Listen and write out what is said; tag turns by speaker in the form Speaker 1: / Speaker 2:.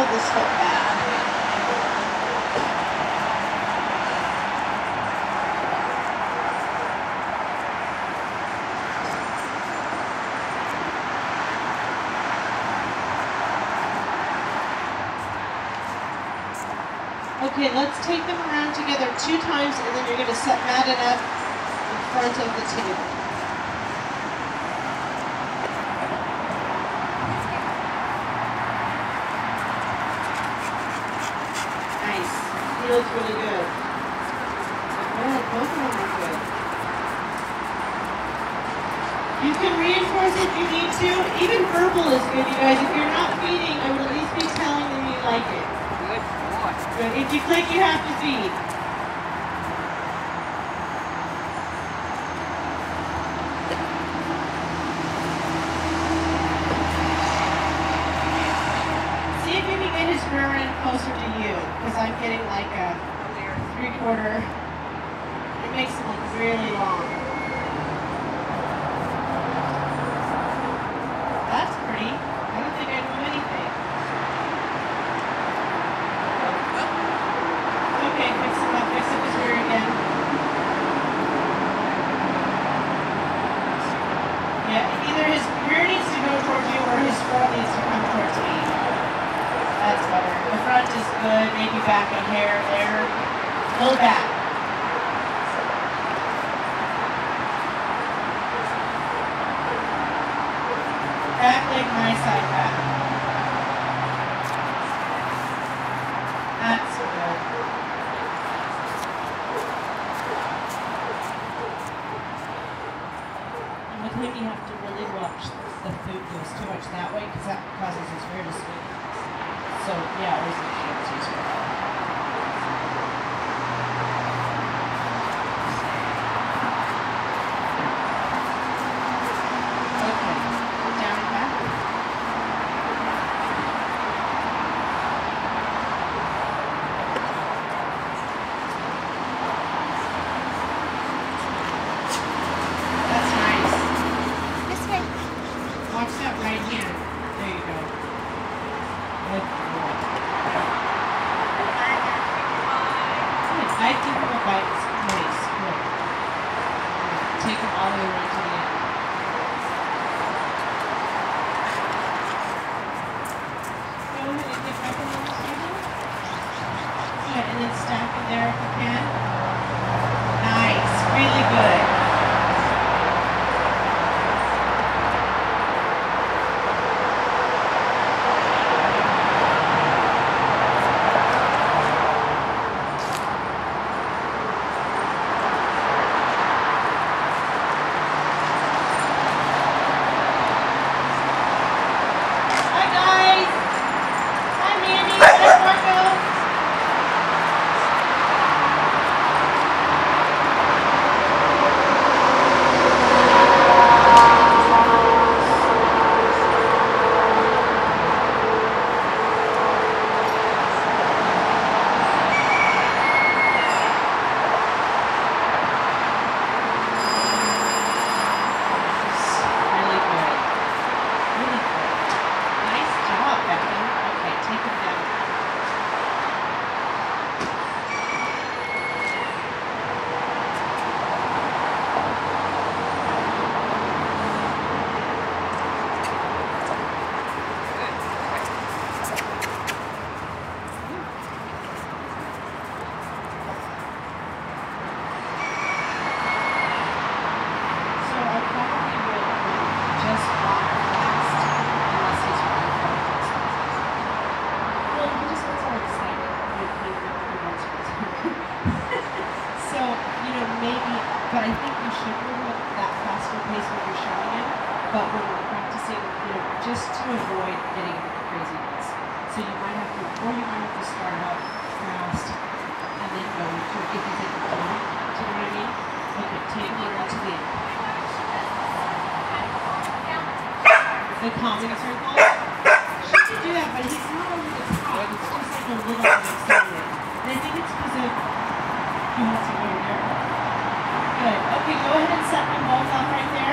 Speaker 1: hold this back. Okay, let's take them around together two times and then you're going to set Madden up in front of the table. Nice. Feels really good. Good. Both of them are good. You can reinforce if you need to. Even verbal is good, you guys. If you're not feeding, I would at least be telling them you like it. Good boy. If you click, you have to feed. See if you can get his rear end closer to you, because I'm getting like a three quarter. It makes it look really long. That's pretty. I don't think I do anything. Oh, oh. Okay, fix him up, fix up his again. Yeah, either his rear needs to go towards you or his front needs to come towards me. That's better. The front is good, maybe back a hair there. Pull back. Back leg my side back. That's good. And with him, you have to really watch the food goes too much that way because that causes his rear to swing. So yeah, make sure it's useful. Okay, down and back. That's nice.
Speaker 2: This way.
Speaker 1: Watch that right hand. There you go. Good boy. Good. I think the bite's nice. Good. Take them all the way around to the end. And. Good. And then stack it there if you can. Nice. Really good. But I think you should move at that faster pace when you're showing it, but when you're practicing, you know, just to avoid getting crazy ones. So you might have to, or you might have to start out fast and then go to if you think you want. Do you know what I mean? Okay, take me to the end. The comedy circle. She can do that, but he's not over the top. It's just like a little bit of And I think it's because of he wants to go there. Okay, go ahead and set my bolts up right there.